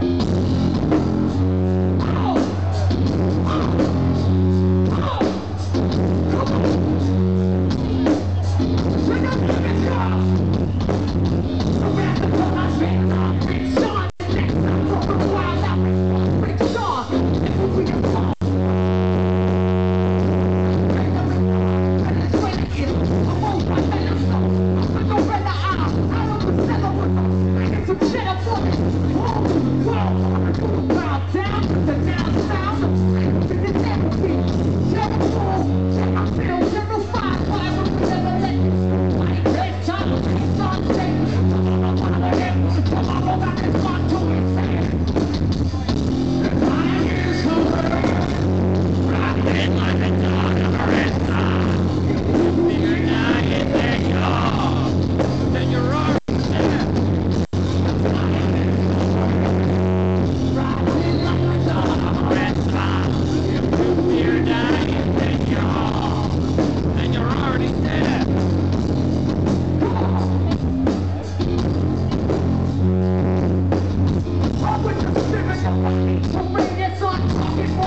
Bye. back and.